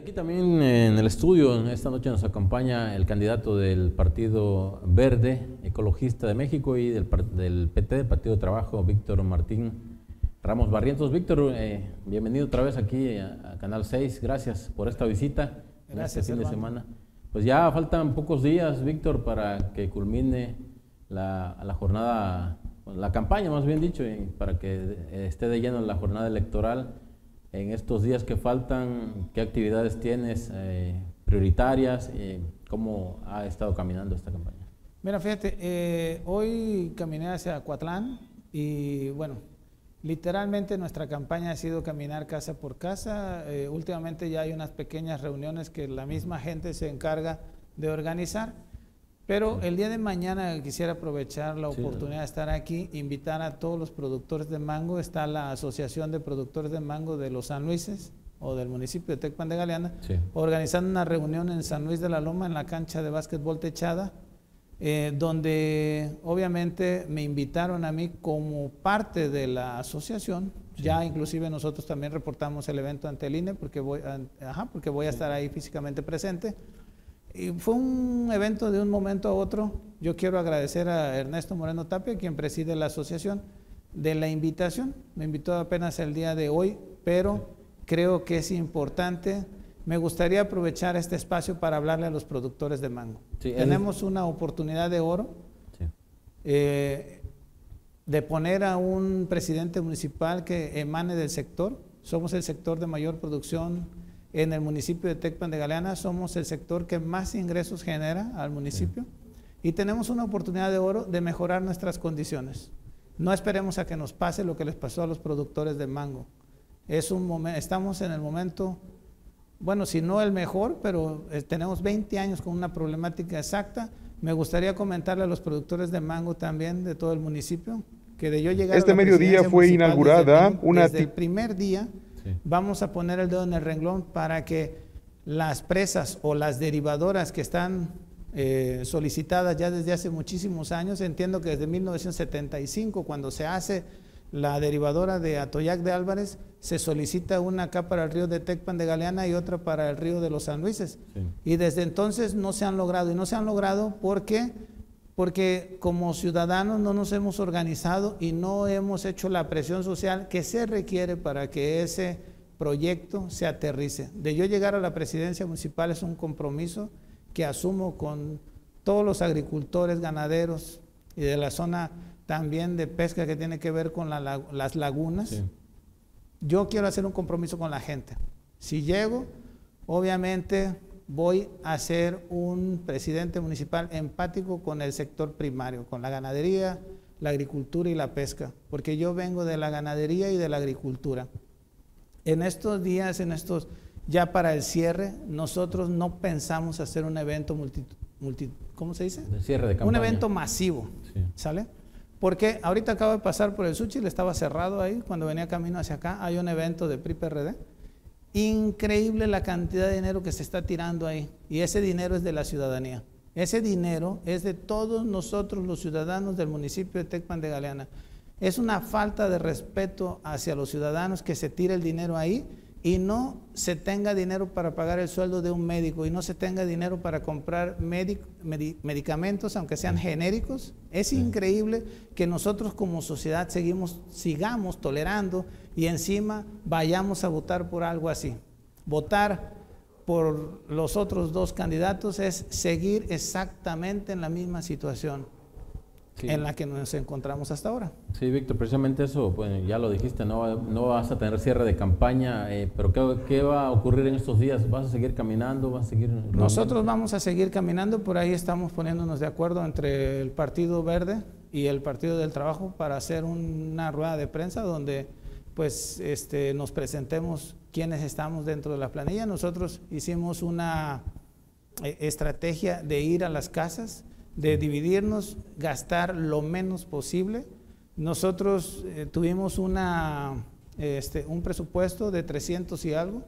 aquí también en el estudio, esta noche nos acompaña el candidato del Partido Verde Ecologista de México y del, del PT, del Partido de Trabajo, Víctor Martín Ramos Barrientos. Víctor, eh, bienvenido otra vez aquí a, Canal 6. Gracias por esta visita Gracias, este fin de semana. Pues ya faltan pocos días, Víctor, para que culmine la, la jornada, la campaña más bien dicho, y para que esté de lleno la jornada electoral en estos días que faltan, qué actividades tienes eh, prioritarias, y cómo ha estado caminando esta campaña. Mira, fíjate, eh, hoy caminé hacia Coatlán y bueno, literalmente nuestra campaña ha sido caminar casa por casa. Eh, últimamente ya hay unas pequeñas reuniones que la misma gente se encarga de organizar pero el día de mañana quisiera aprovechar la oportunidad de estar aquí, invitar a todos los productores de mango. Está la Asociación de Productores de Mango de los San Luises o del municipio de Tecpan de Galeana, organizando una reunión en San Luis de la Loma, en la cancha de básquetbol techada, eh, donde obviamente me invitaron a mí como parte de la asociación. Ya inclusive nosotros también reportamos el evento ante el INE porque voy, ajá, porque voy a estar ahí físicamente presente. Y fue un evento de un momento a otro. Yo quiero agradecer a Ernesto Moreno Tapia, quien preside la asociación, de la invitación. Me invitó apenas el día de hoy, pero creo que es importante. Me gustaría aprovechar este espacio para hablarle a los productores de mango. Tenemos una oportunidad de oro eh, de poner a un presidente municipal que emane del sector. Somos el sector de mayor producción en el municipio de Tecpan de Galeana somos el sector que más ingresos genera al municipio y tenemos una oportunidad de oro de mejorar nuestras condiciones. No esperemos a que nos pase lo que les pasó a los productores de mango. Es un momento, estamos en el momento, bueno, si no el mejor, pero eh, tenemos 20 años con una problemática exacta. Me gustaría comentarle a los productores de mango también de todo el municipio que de yo llegar este mediodía fue inaugurada una desde el primer día Vamos a poner el dedo en el renglón para que las presas o las derivadoras que están eh, solicitadas ya desde hace muchísimos años, entiendo que desde 1975, cuando se hace la derivadora de Atoyac de Álvarez, se solicita una acá para el río de Tecpan de Galeana y otra para el río de los San Luises. Y desde entonces no se han logrado. Y no se han logrado porque porque como ciudadanos no nos hemos organizado y no hemos hecho la presión social que se requiere para que ese proyecto se aterrice. De yo llegar a la presidencia municipal es un compromiso que asumo con todos los agricultores, ganaderos y de la zona también de pesca que tiene que ver con las lagunas. Yo quiero hacer un compromiso con la gente. Si llego, obviamente voy a ser un presidente municipal empático con el sector primario, con la ganadería, la agricultura y la pesca, porque yo vengo de la ganadería y de la agricultura. En estos días, en estos, ya para el cierre, nosotros no pensamos hacer un evento multi, ¿cómo se dice? cierre de campaña. Un evento masivo, ¿sale? Porque ahorita acabo de pasar por el Suchi, le estaba cerrado ahí, cuando venía camino hacia acá, hay un evento de PRI-PRD, Increíble la cantidad de dinero que se está tirando ahí. Y ese dinero es de la ciudadanía. Ese dinero es de todos nosotros los ciudadanos del municipio de Tecpan de Galeana. Es una falta de respeto hacia los ciudadanos que se tire el dinero ahí y no se tenga dinero para pagar el sueldo de un médico y no se tenga dinero para comprar medicamentos, aunque sean genéricos. Es increíble que nosotros como sociedad seguimos, sigamos tolerando y encima vayamos a votar por algo así. Votar por los otros dos candidatos es seguir exactamente en la misma situación en la que nos encontramos hasta ahora. Sí, Víctor, precisamente eso, pues ya lo dijiste, no, no vas a tener cierre de campaña, eh, pero ¿qué, va a ocurrir en estos días? ¿Vas a seguir caminando? ¿Vas a seguir Nosotros vamos a seguir caminando, por ahí estamos poniéndonos de acuerdo entre el Partido Verde y el Partido del Trabajo para hacer una rueda de prensa donde pues este, nos presentemos quienes estamos dentro de la planilla. Nosotros hicimos una eh, estrategia de ir a las casas, de dividirnos, gastar lo menos posible. Nosotros eh, tuvimos una, este, un presupuesto de 300 y algo,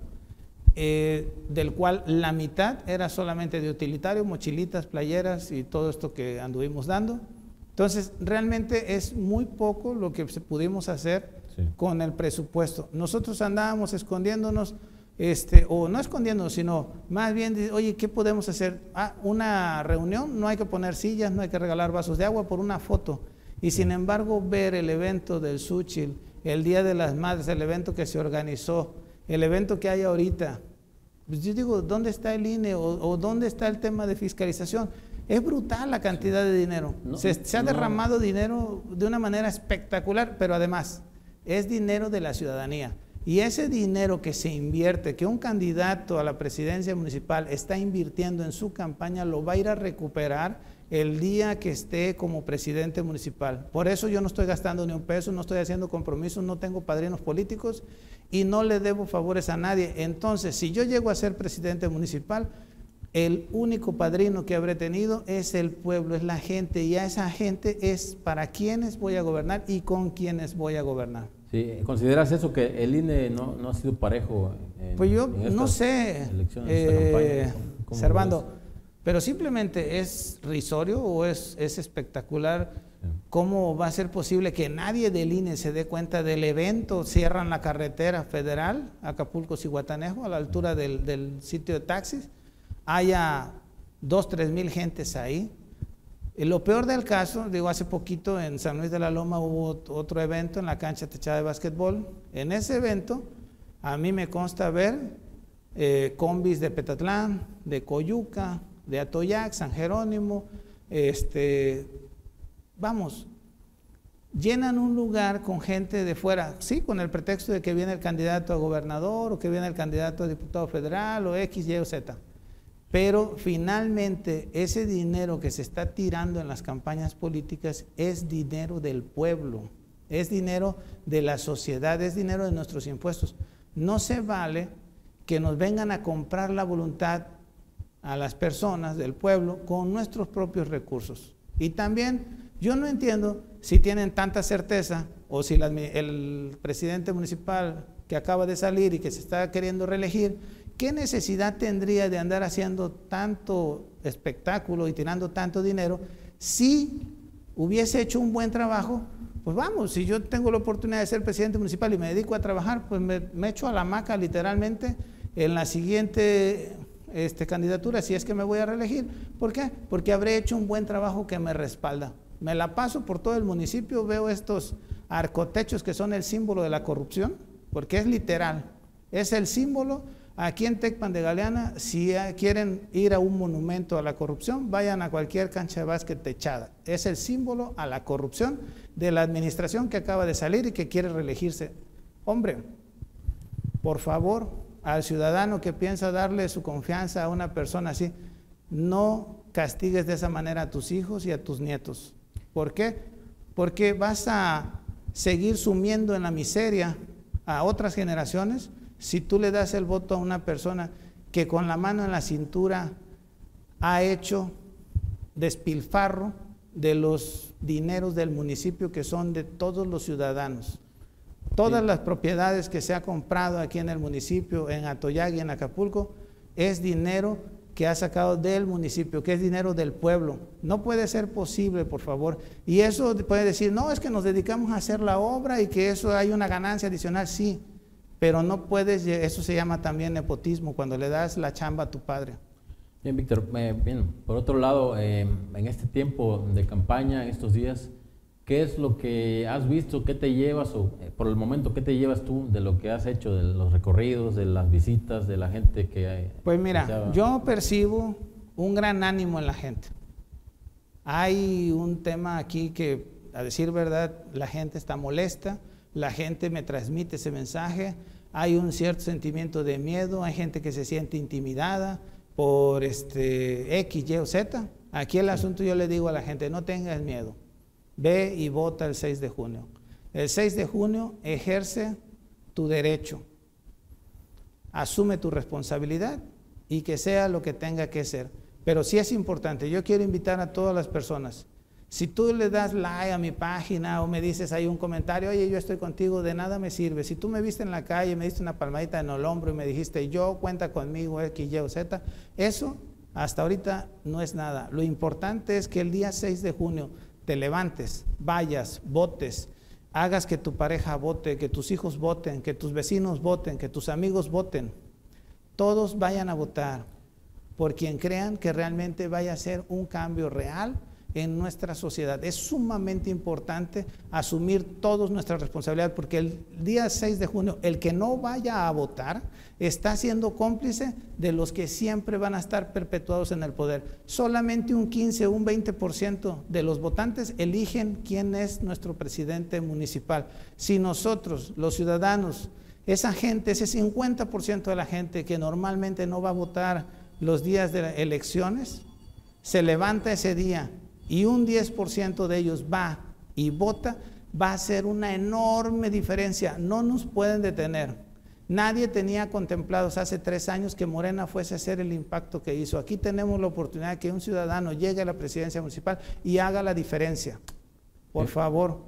eh, del cual la mitad era solamente de utilitario, mochilitas, playeras y todo esto que anduvimos dando. Entonces, realmente es muy poco lo que pudimos hacer con el presupuesto. Nosotros andábamos escondiéndonos este, o no escondiendo, sino más bien, oye, ¿qué podemos hacer? Ah, una reunión, no hay que poner sillas, no hay que regalar vasos de agua por una foto. Y sin embargo, ver el evento del Suchil, el Día de las Madres, el evento que se organizó, el evento que hay ahorita, pues yo digo, ¿dónde está el INE o, dónde está el tema de fiscalización? Es brutal la cantidad de dinero. se, ha derramado dinero de una manera espectacular, pero además es dinero de la ciudadanía. Y ese dinero que se invierte, que un candidato a la presidencia municipal está invirtiendo en su campaña, lo va a ir a recuperar el día que esté como presidente municipal. Por eso yo no estoy gastando ni un peso, no estoy haciendo compromisos, no tengo padrinos políticos y no le debo favores a nadie. Entonces, si yo llego a ser presidente municipal, el único padrino que habré tenido es el pueblo, es la gente, y a esa gente es para quienes voy a gobernar y con quienes voy a gobernar. Sí, ¿Consideras eso que el INE no, ha sido parejo? pues yo no sé, eh, Servando, pero simplemente es risorio o es, es espectacular cómo va a ser posible que nadie del INE se dé cuenta del evento, cierran la carretera federal, Acapulco-Cihuatanejo, a la altura del, del sitio de taxis, haya dos, tres mil gentes ahí, lo peor del caso, digo, hace poquito en San Luis de la Loma hubo otro evento en la cancha techada de básquetbol. En ese evento, a mí me consta ver eh, combis de Petatlán, de Coyuca, de Atoyac, San Jerónimo, este, vamos, llenan un lugar con gente de fuera, sí, con el pretexto de que viene el candidato a gobernador o que viene el candidato a diputado federal o X, Y o Z. Pero finalmente ese dinero que se está tirando en las campañas políticas es dinero del pueblo, es dinero de la sociedad, es dinero de nuestros impuestos. No se vale que nos vengan a comprar la voluntad a las personas del pueblo con nuestros propios recursos. Y también yo no entiendo si tienen tanta certeza o si el presidente municipal que acaba de salir y que se está queriendo reelegir, ¿qué necesidad tendría de andar haciendo tanto espectáculo y tirando tanto dinero si hubiese hecho un buen trabajo? Pues vamos, si yo tengo la oportunidad de ser presidente municipal y me dedico a trabajar, pues me, echo a la maca literalmente en la siguiente este, candidatura, si es que me voy a reelegir. ¿Por qué? Porque habré hecho un buen trabajo que me respalda. Me la paso por todo el municipio, veo estos arcotechos que son el símbolo de la corrupción, porque es literal, es el símbolo Aquí en Tecpan de Galeana, si quieren ir a un monumento a la corrupción, vayan a cualquier cancha de básquet techada. Es el símbolo a la corrupción de la administración que acaba de salir y que quiere reelegirse. Hombre, por favor, al ciudadano que piensa darle su confianza a una persona así, no castigues de esa manera a tus hijos y a tus nietos. ¿Por qué? Porque vas a seguir sumiendo en la miseria a otras generaciones si tú le das el voto a una persona que con la mano en la cintura ha hecho despilfarro de los dineros del municipio que son de todos los ciudadanos. Todas las propiedades que se ha comprado aquí en el municipio, en Atoyag y en Acapulco, es dinero que ha sacado del municipio, que es dinero del pueblo. No puede ser posible, por favor. Y eso puede decir, no, es que nos dedicamos a hacer la obra y que eso hay una ganancia adicional. Sí, pero no puedes, eso se llama también nepotismo, cuando le das la chamba a tu padre. Bien, Víctor, eh, bien, por otro lado, eh, en este tiempo de campaña, en estos días, ¿qué es lo que has visto? ¿Qué te llevas, o eh, por el momento, qué te llevas tú de lo que has hecho, de los recorridos, de las visitas, de la gente que hay? Pues mira, yo percibo un gran ánimo en la gente. Hay un tema aquí que, a decir verdad, la gente está molesta, la gente me transmite ese mensaje, hay un cierto sentimiento de miedo, hay gente que se siente intimidada por este X, Y o Z. Aquí el asunto yo le digo a la gente, no tengas miedo, ve y vota el 6 de junio. El 6 de junio ejerce tu derecho, asume tu responsabilidad y que sea lo que tenga que ser. Pero sí es importante, yo quiero invitar a todas las personas, si tú le das like a mi página o me dices ahí un comentario, oye, yo estoy contigo, de nada me sirve. Si tú me viste en la calle, me diste una palmadita en el hombro y me dijiste, yo cuenta conmigo, X, Y o Z, eso hasta ahorita no es nada. Lo importante es que el día 6 de junio te levantes, vayas, votes, hagas que tu pareja vote, que tus hijos voten, que tus vecinos voten, que tus amigos voten. todos vayan a votar por quien crean que realmente vaya a ser un cambio real en nuestra sociedad. Es sumamente importante asumir todos nuestra responsabilidad porque el día 6 de junio el que no vaya a votar está siendo cómplice de los que siempre van a estar perpetuados en el poder. Solamente un 15 o un 20% de los votantes eligen quién es nuestro presidente municipal. Si nosotros, los ciudadanos, esa gente, ese 50% de la gente que normalmente no va a votar los días de elecciones, se levanta ese día y un 10% de ellos va y vota, va a ser una enorme diferencia. No nos pueden detener. Nadie tenía contemplados hace tres años que Morena fuese a hacer el impacto que hizo. Aquí tenemos la oportunidad de que un ciudadano llegue a la presidencia municipal y haga la diferencia. Por favor,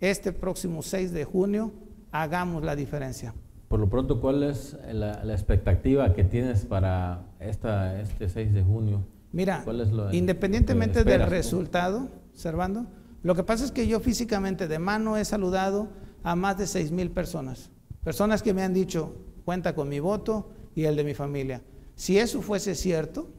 este próximo 6 de junio, hagamos la diferencia. Por lo pronto, ¿cuál es la, expectativa que tienes para esta, este 6 de junio? Mira, independientemente del resultado, Servando, lo que pasa es que yo físicamente de mano he saludado a más de 6 mil personas. Personas que me han dicho, cuenta con mi voto y el de mi familia. Si eso fuese cierto,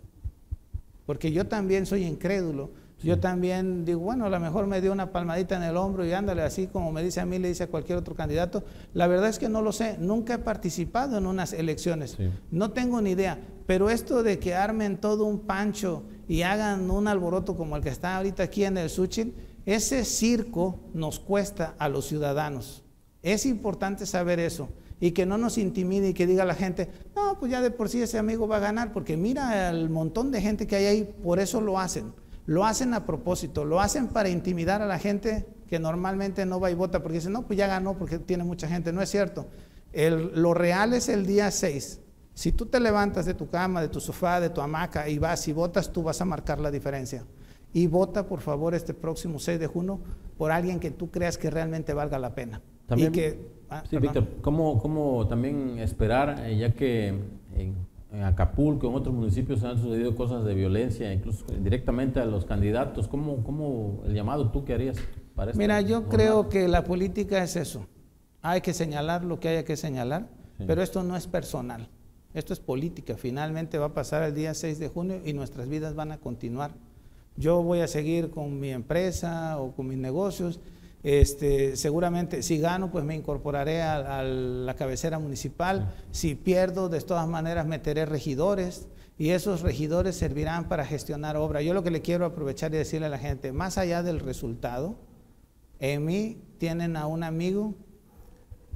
porque yo también soy incrédulo, yo también digo, bueno, a lo mejor me dio una palmadita en el hombro y ándale así como me dice a mí, le dice a cualquier otro candidato. La verdad es que no lo sé, nunca he participado en unas elecciones, no tengo ni idea, pero esto de que armen todo un pancho y hagan un alboroto como el que está ahorita aquí en el Suchil, ese circo nos cuesta a los ciudadanos. Es importante saber eso y que no nos intimide y que diga la gente, no, pues ya de por sí ese amigo va a ganar, porque mira el montón de gente que hay ahí, por eso lo hacen. Lo hacen a propósito, lo hacen para intimidar a la gente que normalmente no va y vota porque dice, no, pues ya ganó porque tiene mucha gente. No es cierto. lo real es el día 6. Si tú te levantas de tu cama, de tu sofá, de tu hamaca y vas y votas, tú vas a marcar la diferencia. Y vota, por favor, este próximo 6 de junio por alguien que tú creas que realmente valga la pena. También, ah, sí, Víctor, ¿cómo, ¿cómo, también esperar, eh, ya que en Acapulco, en otros municipios han sucedido cosas de violencia, incluso directamente a los candidatos. ¿Cómo, cómo el llamado tú que harías para esto? Mira, yo creo que la política es eso. Hay que señalar lo que haya que señalar, pero esto no es personal. Esto es política. Finalmente va a pasar el día 6 de junio y nuestras vidas van a continuar. Yo voy a seguir con mi empresa o con mis negocios este, seguramente si gano, pues me incorporaré a, la cabecera municipal. Si pierdo, de todas maneras meteré regidores y esos regidores servirán para gestionar obra. Yo lo que le quiero aprovechar y decirle a la gente, más allá del resultado, en mí tienen a un amigo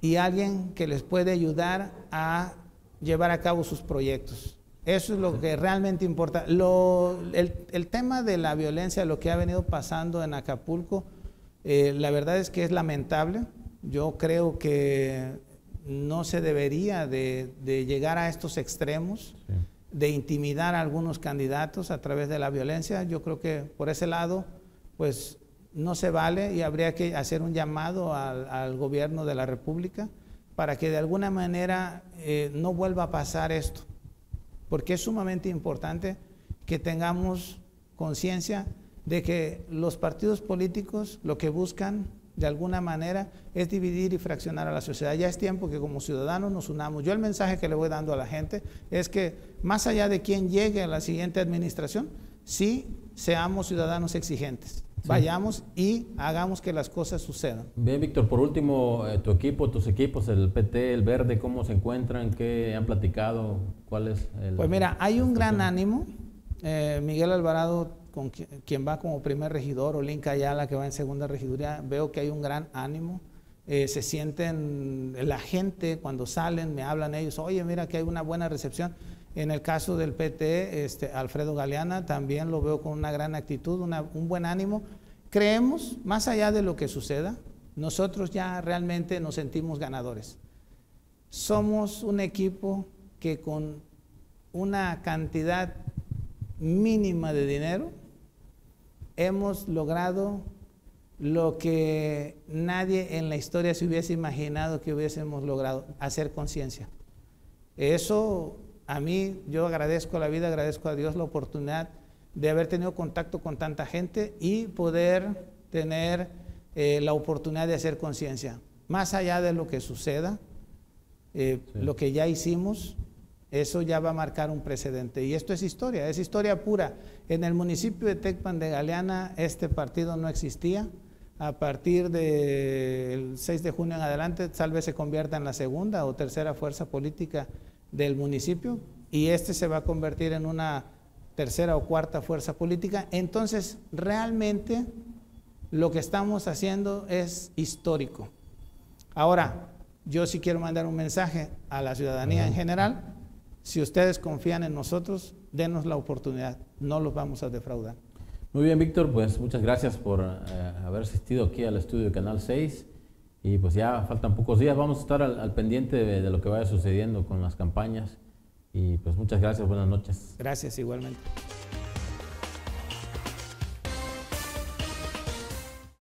y alguien que les puede ayudar a llevar a cabo sus proyectos. Eso es lo que realmente importa. el tema de la violencia, lo que ha venido pasando en Acapulco, eh, la verdad es que es lamentable. Yo creo que no se debería de, llegar a estos extremos, de intimidar a algunos candidatos a través de la violencia. Yo creo que por ese lado, pues no se vale y habría que hacer un llamado al, gobierno de la República para que de alguna manera eh, no vuelva a pasar esto, porque es sumamente importante que tengamos conciencia de que los partidos políticos lo que buscan de alguna manera es dividir y fraccionar a la sociedad. Ya es tiempo que como ciudadanos nos unamos. Yo el mensaje que le voy dando a la gente es que más allá de quien llegue a la siguiente administración, sí seamos ciudadanos exigentes. Vayamos y hagamos que las cosas sucedan. Bien, Víctor, por último, eh, tu equipo, tus equipos, el PT, el Verde, ¿cómo se encuentran? ¿Qué han platicado? ¿Cuál es el...? Pues mira, hay un gran ánimo. Eh, Miguel Alvarado con quien, va como primer regidor, o Linka Ayala que va en segunda regiduría, veo que hay un gran ánimo. Eh, se sienten, la gente cuando salen, me hablan ellos, oye, mira que hay una buena recepción. En el caso del PT, este, Alfredo Galeana, también lo veo con una gran actitud, un buen ánimo. Creemos, más allá de lo que suceda, nosotros ya realmente nos sentimos ganadores. Somos un equipo que con una cantidad mínima de dinero hemos logrado lo que nadie en la historia se hubiese imaginado que hubiésemos logrado, hacer conciencia. Eso a mí, yo agradezco a la vida, agradezco a Dios la oportunidad de haber tenido contacto con tanta gente y poder tener eh, la oportunidad de hacer conciencia. Más allá de lo que suceda, eh, lo que ya hicimos, Eso ya va a marcar un precedente. Y esto es historia, es historia pura. En el municipio de Tecpan de Galeana este partido no existía. A partir del 6 de junio en adelante tal vez se convierta en la segunda o tercera fuerza política del municipio y este se va a convertir en una tercera o cuarta fuerza política. Entonces, realmente lo que estamos haciendo es histórico. Ahora, yo sí quiero mandar un mensaje a la ciudadanía en general. Si ustedes confían en nosotros, denos la oportunidad. No los vamos a defraudar. Muy bien, Víctor, pues muchas gracias por eh, haber asistido aquí al estudio de Canal 6. Y pues ya faltan pocos días, vamos a estar al, pendiente de lo que vaya sucediendo con las campañas. Y pues muchas gracias, buenas noches. Gracias igualmente.